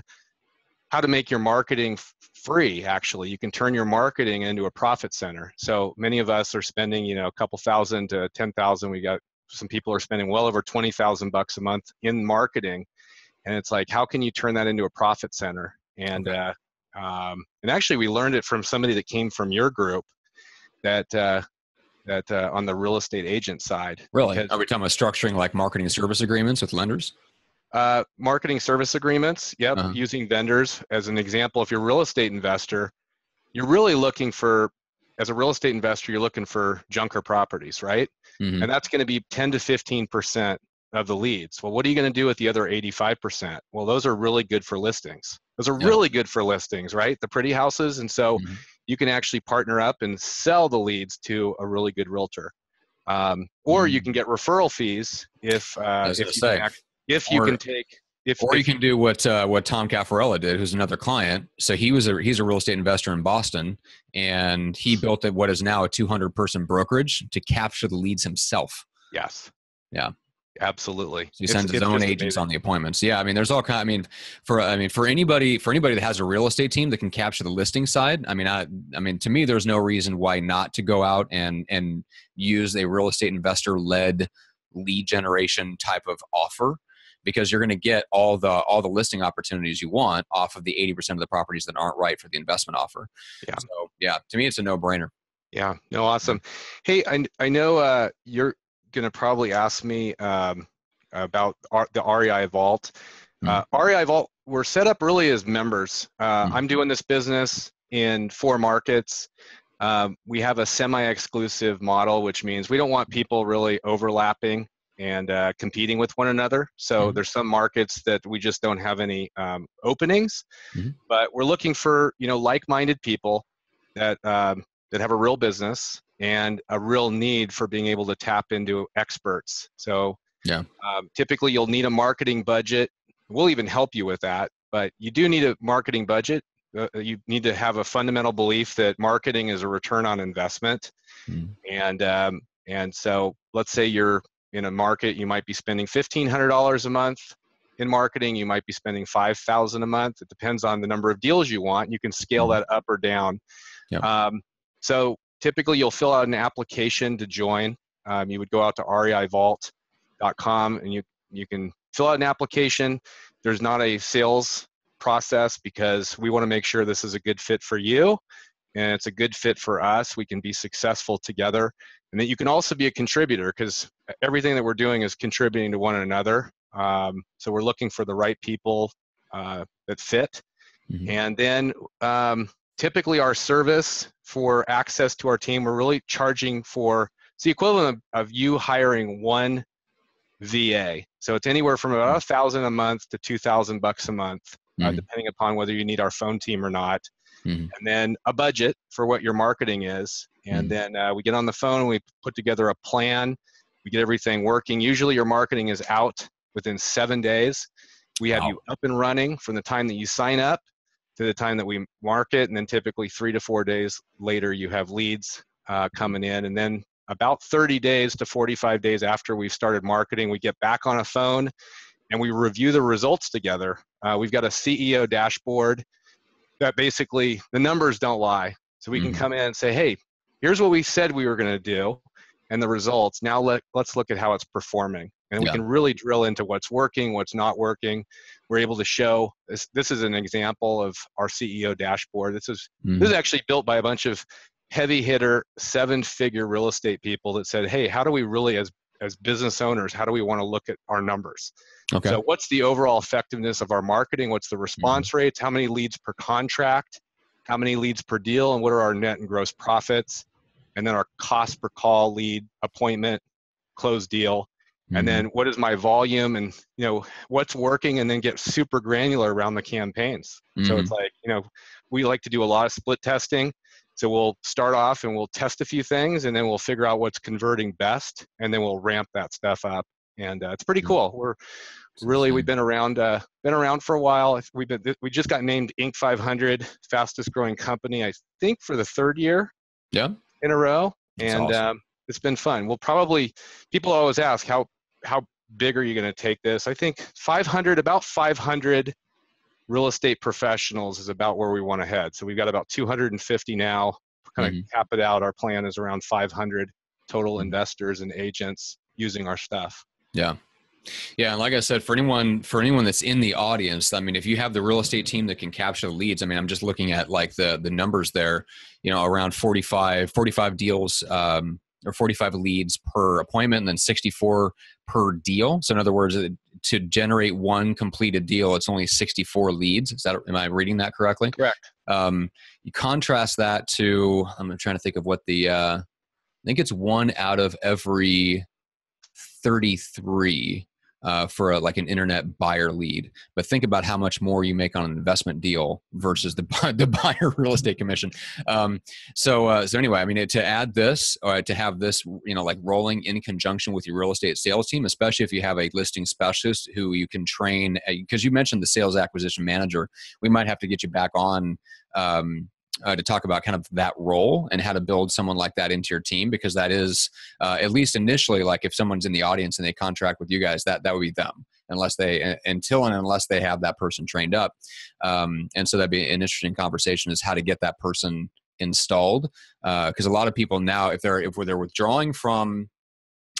how to make your marketing free. Actually, you can turn your marketing into a profit center. So many of us are spending, you know, a couple thousand to ten thousand. We got some people are spending well over twenty thousand bucks a month in marketing, and it's like, how can you turn that into a profit center? And uh, um, and actually, we learned it from somebody that came from your group that uh, that uh, on the real estate agent side. Really? Are we talking about structuring like marketing service agreements with lenders? Uh, marketing service agreements. Yep. Uh-huh. Using vendors as an example. If you're a real estate investor, you're really looking for, as a real estate investor, you're looking for junker properties, right? Mm-hmm. And that's going to be 10 to 15 percent of the leads. Well, what are you going to do with the other 85%? Well, those are really good for listings. Those are yeah. really good for listings, right? The pretty houses. And so mm-hmm. you can actually partner up and sell the leads to a really good realtor. Um, or mm-hmm. you can get referral fees if uh, if, you say. If you or, can take if, or if, you can do what uh, what Tom Caffarella did, who's another client. So he was a he's a real estate investor in Boston, and he built a, what is now a 200 person brokerage to capture the leads himself. Yes. Yeah. Absolutely. So he sends his own agents amazing. on the appointments. Yeah, I mean, there's all kind. I mean, for I mean, for anybody for anybody that has a real estate team that can capture the listing side. I mean, I I mean, to me, there's no reason why not to go out and and use a real estate investor led lead generation type of offer because you're going to get all the all the listing opportunities you want off of the 80% of the properties that aren't right for the investment offer. Yeah. So yeah, to me, it's a no brainer. Yeah. No. Awesome. Hey, I I know uh, you're going to probably ask me um, about R- the REI Vault. Uh, mm-hmm. REI Vault, we're set up really as members. Uh, mm-hmm. I'm doing this business in four markets. Um, we have a semi-exclusive model, which means we don't want people really overlapping and uh, competing with one another. So mm-hmm. there's some markets that we just don't have any um, openings, mm-hmm. but we're looking for you know like-minded people that um, that have a real business and a real need for being able to tap into experts. So, yeah, um, typically you'll need a marketing budget. We'll even help you with that, but you do need a marketing budget. Uh, you need to have a fundamental belief that marketing is a return on investment, mm. and um, and so let's say you're in a market, you might be spending fifteen hundred dollars a month in marketing. You might be spending five thousand a month. It depends on the number of deals you want. You can scale mm. that up or down. Yep. Um, so typically you'll fill out an application to join. Um, you would go out to reivault.com and you, you can fill out an application. There's not a sales process because we want to make sure this is a good fit for you and it's a good fit for us. We can be successful together. And that you can also be a contributor because everything that we're doing is contributing to one another. Um, so we're looking for the right people uh, that fit. Mm-hmm. And then um, typically our service for access to our team, we're really charging for it's the equivalent of, of you hiring one VA. So it's anywhere from about a thousand a month to two thousand bucks a month, uh, mm-hmm. uh, depending upon whether you need our phone team or not. Mm-hmm. And then a budget for what your marketing is, and mm-hmm. then uh, we get on the phone and we put together a plan. We get everything working. Usually, your marketing is out within seven days. We have wow. you up and running from the time that you sign up to the time that we market, and then typically three to four days later, you have leads uh, coming in, and then about 30 days to 45 days after we've started marketing, we get back on a phone and we review the results together. Uh, we've got a CEO dashboard that basically the numbers don't lie. So we mm-hmm. can come in and say, hey, here's what we said we were going to do. and the results. Now let, let's look at how it's performing. And we can really drill into what's working, what's not working. We're able to show this. This is an example of our CEO dashboard. This is Mhm. this is actually built by a bunch of heavy hitter, seven figure real estate people that said, hey, how do we really, as as business owners, how do we want to look at our numbers? Okay. So, what's the overall effectiveness of our marketing? What's the response rates? How many leads per contract? How many leads per deal? And what are our net and gross profits? And then our cost per call, lead, appointment, close deal. Mhm. And then what is my volume and you know what's working and then get super granular around the campaigns. So it's like, you know, we like to do a lot of split testing. So we'll start off and we'll test a few things and then we'll figure out what's converting best and then we'll ramp that stuff up. And uh, it's pretty Mhm. cool. We're really we've been around uh, been around for a while. We've been we just got named Inc. 500 fastest growing company. I think for the third year yeah. in a row, That's and awesome. um, it's been fun. We'll probably people always ask how how big are you going to take this? I think 500 about 500 real estate professionals is about where we want to head. So we've got about 250 now. Kind of Mhm. cap it out. Our plan is around 500 total Mhm. investors and agents using our stuff. Yeah. Yeah, and like I said, for anyone for anyone that's in the audience, I mean, if you have the real estate team that can capture the leads, I mean, I'm just looking at like the the numbers there, you know, around 45 45 deals um, or 45 leads per appointment, and then 64 per deal. So in other words, it- to generate one completed deal, it's only 64 leads. Is that am I reading that correctly? Correct. Um, you contrast that to I'm trying to think of what the uh, I think it's one out of every 33 uh, for a, like an internet buyer lead. But think about how much more you make on an investment deal versus the the buyer real estate commission. Um, so uh, so anyway, I mean to add this or to have this you know like rolling in conjunction with your real estate sales team, especially if you have a listing specialist who you can train because you mentioned the sales acquisition manager. We might have to get you back on. Um, uh, to talk about kind of that role and how to build someone like that into your team because that is uh, at least initially like if someone's in the audience and they contract with you guys that that would be them unless they uh, until and unless they have that person trained up. Um, and so that'd be an interesting conversation is how to get that person installed because a lot of people now if they're if they're withdrawing from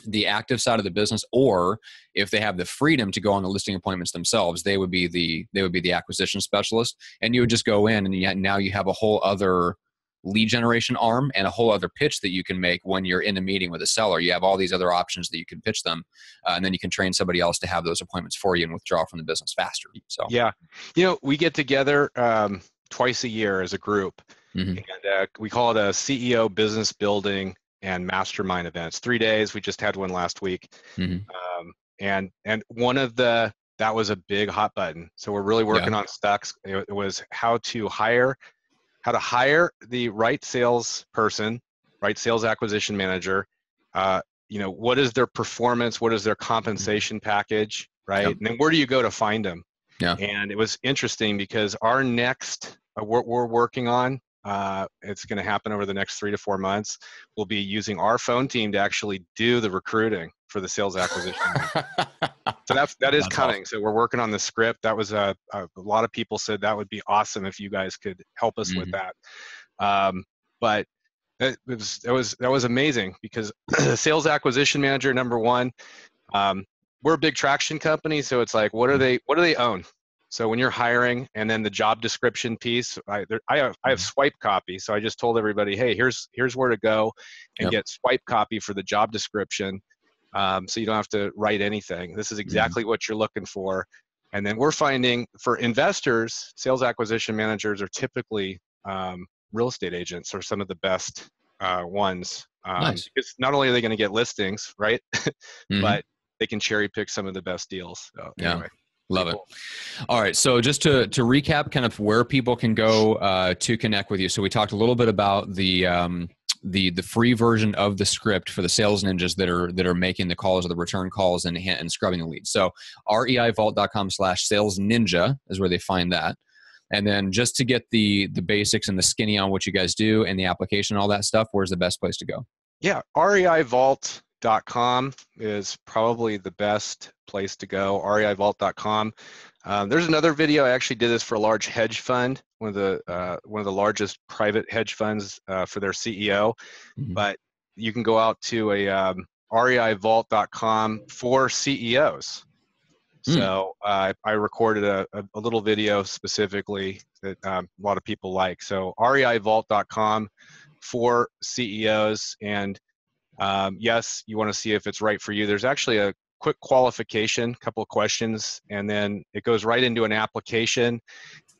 the active side of the business or if they have the freedom to go on the listing appointments themselves they would be the they would be the acquisition specialist and you would just go in and you, now you have a whole other lead generation arm and a whole other pitch that you can make when you're in a meeting with a seller you have all these other options that you can pitch them uh, and then you can train somebody else to have those appointments for you and withdraw from the business faster so Yeah. You know, we get together um, twice a year as a group, Mhm. and uh, we call it a CEO business building and mastermind events. Three days. We just had one last week, Mhm. um, and and one of the that was a big hot button. So we're really working on stocks. It, it was how to hire, how to hire the right sales person, right sales acquisition manager. Uh, you know, what is their performance? What is their compensation package? Right, Yep. and then where do you go to find them? Yeah. And it was interesting because our next, uh, what we're working on, uh, it's going to happen over the next three to four months. We'll be using our phone team to actually do the recruiting for the sales acquisition. so that's that is That's coming. So we're working on the script. That was a, a, a lot of people said that would be awesome if you guys could help us with that. Um, but it was that was that was amazing because the sales acquisition manager number one. Um, we're a big traction company, so it's like, what are they? What do they own? So when you're hiring, and then the job description piece, I, there, I have I have swipe copy. So I just told everybody, hey, here's here's where to go, and Yep. get swipe copy for the job description, um, so you don't have to write anything. This is exactly what you're looking for. And then we're finding for investors, sales acquisition managers are typically um, real estate agents or some of the best uh, ones. Um, Nice. Because not only are they going to get listings, right, Mhm. but they can cherry pick some of the best deals. So, Yeah. anyway, Love it. All right. So just to to recap, kind of where people can go uh, to connect with you. So we talked a little bit about the um, the the free version of the script for the sales ninjas that are that are making the calls or the return calls and and scrubbing the leads. So reivault.com slash sales ninja is where they find that. And then just to get the the basics and the skinny on what you guys do and the application and all that stuff, where's the best place to go? Yeah, reivault.com is probably the best place to go. reivault.com. Um, there's another video. I actually did this for a large hedge fund, one of the uh, one of the largest private hedge funds uh, for their CEO. Mhm. But you can go out to a um, reivault.com for CEOs. Hmm. So uh, I recorded a, a, little video specifically that um, a lot of people like. So reivault.com for CEOs. And um, yes, you want to see if it's right for you. There's actually a quick qualification, a couple of questions, and then it goes right into an application.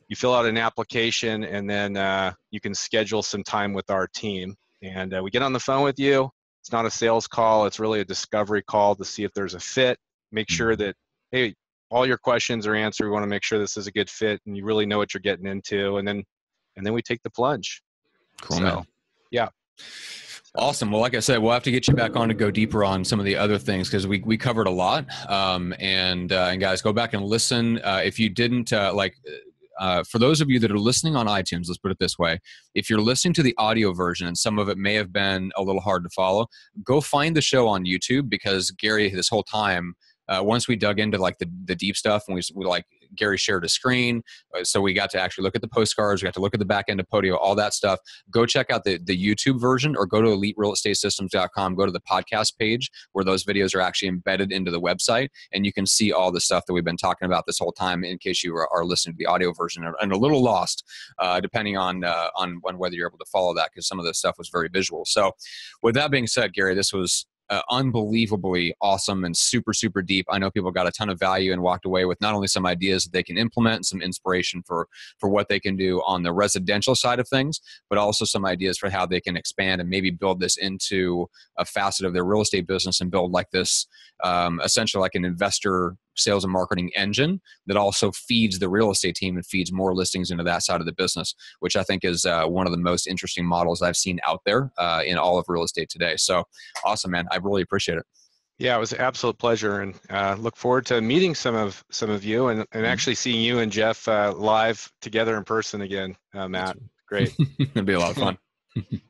You fill out an application, and then uh, you can schedule some time with our team. And uh, we get on the phone with you. It's not a sales call, it's really a discovery call to see if there's a fit. Make sure that, hey, all your questions are answered. We want to make sure this is a good fit and you really know what you're getting into. And then, and then we take the plunge. Cool, so. Yeah. Awesome. Well, like I said, we'll have to get you back on to go deeper on some of the other things because we, we covered a lot. Um, and uh, and guys, go back and listen. Uh, if you didn't uh, like, uh, for those of you that are listening on iTunes, let's put it this way: if you're listening to the audio version and some of it may have been a little hard to follow, go find the show on YouTube because Gary, this whole time, uh, once we dug into like the, the deep stuff and we, we like Gary shared a screen. Uh, so we got to actually look at the postcards. We got to look at the back end of Podio, all that stuff. Go check out the, the YouTube version or go to eliterealestatesystems.com. Go to the podcast page where those videos are actually embedded into the website. And you can see all the stuff that we've been talking about this whole time in case you are, listening to the audio version and a little lost, uh, depending on, uh, on, on whether you're able to follow that because some of the stuff was very visual. So with that being said, Gary, this was uh, unbelievably awesome and super super deep. I know people got a ton of value and walked away with not only some ideas that they can implement and some inspiration for for what they can do on the residential side of things but also some ideas for how they can expand and maybe build this into a facet of their real estate business and build like this um, essentially like an investor sales and marketing engine that also feeds the real estate team and feeds more listings into that side of the business, which I think is uh, one of the most interesting models I've seen out there uh, in all of real estate today. So awesome, man. I really appreciate it. Yeah, it was an absolute pleasure, and uh, look forward to meeting some of some of you, and, and mm-hmm. actually seeing you and Jeff uh, live together in person again, uh, Matt. Great. It'd be a lot of fun.